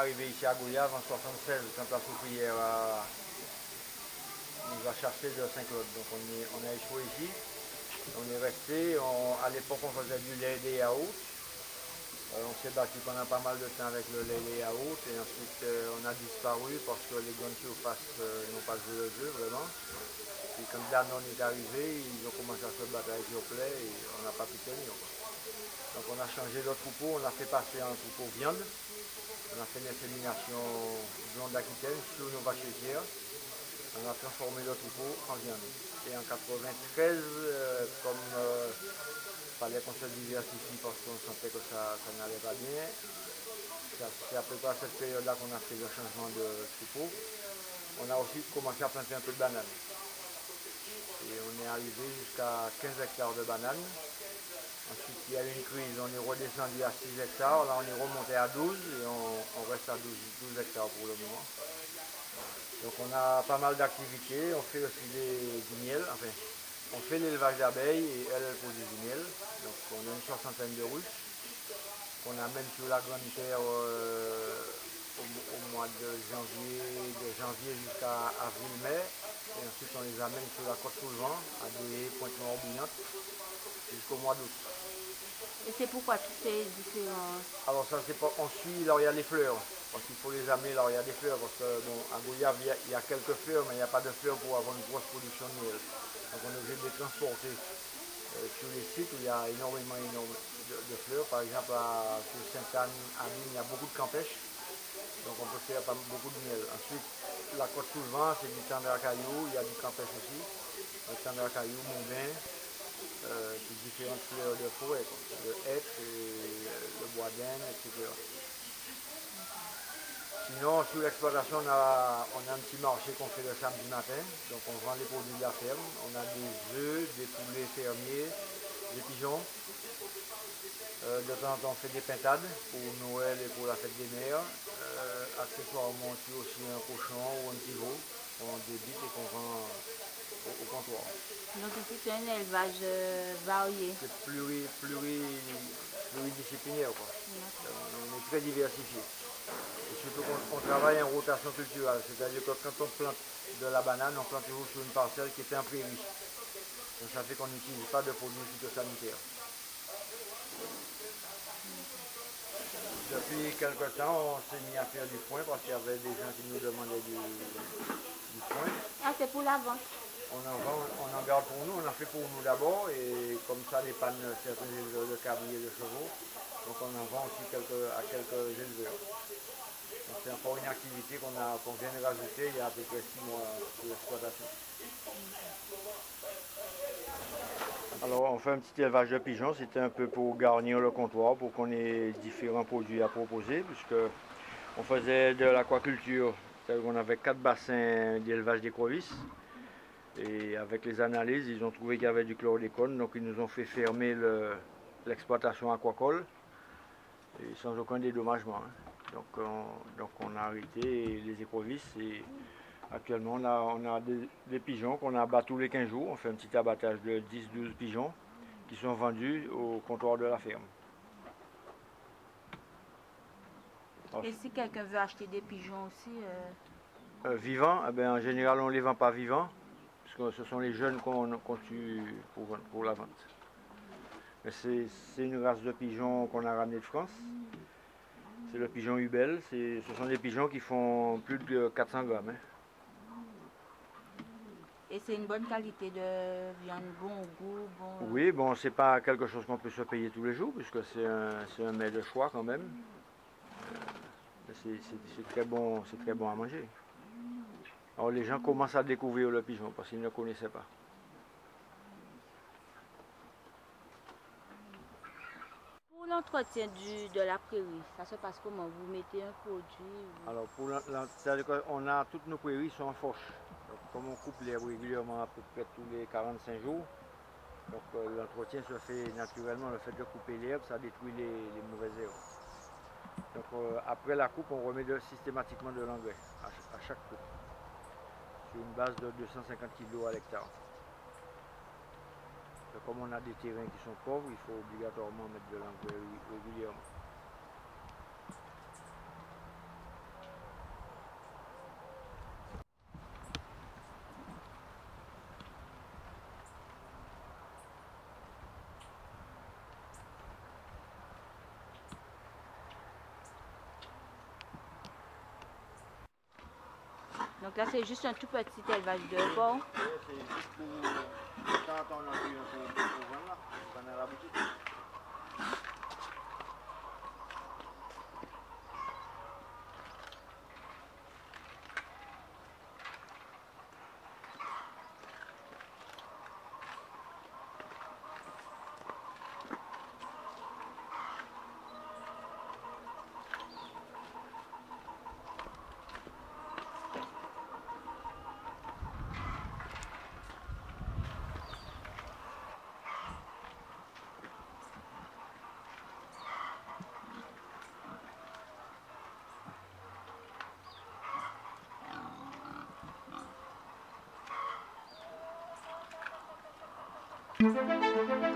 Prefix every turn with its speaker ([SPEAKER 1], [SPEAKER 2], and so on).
[SPEAKER 1] arrivé ici à Gouillave en 1976 quand la souffrière nous a cherché de Saint-Claude. Donc on, on a échoué ici. On est resté. à l'époque, on faisait du lait des yaourts. Euh, on s'est battu pendant pas mal de temps avec le lait les yaourts. Et ensuite, euh, on a disparu parce que les grandes euh, n'ont pas joué le jeu vraiment. Et quand Danone est arrivé, ils ont commencé à se battre avec Yoplait et on n'a pas pu tenir. Donc on a changé de troupeau, on a fait passer un troupeau viande. On a fait une insémination blonde d'Aquitaine sur nos vaches laitières. On a transformé le troupeau en viande. Et en 93, euh, comme il euh, fallait qu'on se diversifie parce qu'on sentait que ça, n'allait pas bien, c'est à peu près à cette période-là qu'on a fait le changement de troupeau. On a aussi commencé à planter un peu de bananes. Et on est arrivé jusqu'à 15 hectares de bananes. Ensuite, il y a eu une crise, on est redescendu à 6 hectares. Là, on est remonté à 12 et on, reste à 12 hectares pour le moment. Donc on a pas mal d'activités, on fait aussi du miel, enfin on fait l'élevage d'abeilles et elle, elle produit du miel. Donc on a une soixantaine de ruches qu'on amène sur la Grande Terre euh, au, mois de janvier, de janvier jusqu'à avril-mai. Et ensuite on les amène sur la côte Soulevant, à des pointes orbinantes, jusqu'au mois d'août.
[SPEAKER 2] Et c'est pourquoi toutes ces différences
[SPEAKER 1] Alors ça c'est pas. On suit, alors il y a les fleurs. Parce qu'il faut les amener, alors il y a des fleurs, parce que bon, à Gouillave, il y, a, quelques fleurs, mais il n'y a pas de fleurs pour avoir une grosse production de miel. Donc on est obligé de les transporter euh, sur les sites où il y a énormément, de, fleurs. Par exemple, à, sur Sainte-Anne, à Mine, il y a beaucoup de campèches. Donc on peut faire beaucoup de miel. Ensuite, la côte sous le vent, c'est du tendre à caillou, il y a du campèche aussi. Le tendre à caillou, Montvin, euh, différentes fleurs de forêt, le hêtre, le bois d'aine, etc. Sinon, sur l'exploitation, on a, un petit marché qu'on fait le samedi matin. Donc, on vend les produits de la ferme. On a des œufs, des poulets fermiers, des pigeons. Euh, de temps en temps, on fait des pintades pour Noël et pour la fête des mères. Euh, accessoirement, on tue aussi un cochon ou un petit veau qu'on débite et qu'on vend au, comptoir.
[SPEAKER 2] Donc, c'est un élevage euh, varié.
[SPEAKER 1] C'est pluridisciplinaire. Quoi. On est très diversifié. Et surtout qu'on travaille en rotation culturelle, c'est-à-dire que quand on plante de la banane, on plante toujours sur une parcelle qui est en prairie. Donc ça fait qu'on n'utilise pas de produits phytosanitaires. Depuis quelque temps, on s'est mis à faire du foin parce qu'il y avait des gens qui nous demandaient du, foin.
[SPEAKER 2] Ah, c'est pour la vente
[SPEAKER 1] on en, on en garde pour nous, on en fait pour nous d'abord et comme ça les pannes certains éleveurs de cabriers de chevaux, donc on en vend aussi à quelques éleveurs. C'est encore une activité qu'on vient de rajouter il y a à peu près six mois sur l'exploitation. Alors on fait un petit élevage de pigeons, c'était un peu pour garnir le comptoir, pour qu'on ait différents produits à proposer, puisque on faisait de l'aquaculture, c'est-à-dire qu'on avait quatre bassins d'élevage d'écrevisses. Et avec les analyses, ils ont trouvé qu'il y avait du chlordécone, donc ils nous ont fait fermer l'exploitation aquacole, sans aucun dédommagement. Hein. Donc on, a arrêté les écrevisses et actuellement on a, des, pigeons qu'on abat tous les 15 jours. On fait un petit abattage de 10-12 pigeons qui sont vendus au comptoir de la ferme.
[SPEAKER 2] et si quelqu'un veut acheter des pigeons aussi
[SPEAKER 1] euh? Euh, Vivants, eh ben, en général on ne les vend pas vivants, parce que ce sont les jeunes qu'on tue pour, pour, la vente. C'est une race de pigeons qu'on a ramené de France. C'est le pigeon Hubel. Ce sont des pigeons qui font plus de 400 grammes. Hein.
[SPEAKER 2] Et c'est une bonne qualité de viande, bon goût, bon...
[SPEAKER 1] Oui, bon, c'est pas quelque chose qu'on peut se payer tous les jours, puisque c'est un, un mets de choix quand même. Euh, c'est très, bon, très bon à manger. Alors les gens commencent à découvrir le pigeon, parce qu'ils ne le connaissaient pas.
[SPEAKER 2] l'entretien de la prairie, ça se passe comment? Vous mettez un produit
[SPEAKER 1] Alors, pour c'est-à-dire qu'on a toutes nos prairies sont en fourche. Comme on coupe l'herbe régulièrement à peu près tous les 45 jours, donc euh, l'entretien se fait naturellement. Le fait de couper l'herbe, ça détruit les, mauvaises herbes. Donc euh, après la coupe, on remet systématiquement de l'engrais à, à, chaque coupe, sur une base de 250 kg à l'hectare comme on a des terrains qui sont pauvres, il faut obligatoirement mettre de l'engrais régulièrement.
[SPEAKER 2] Donc là, c'est juste un tout petit élevage de porc.
[SPEAKER 1] Là, pendant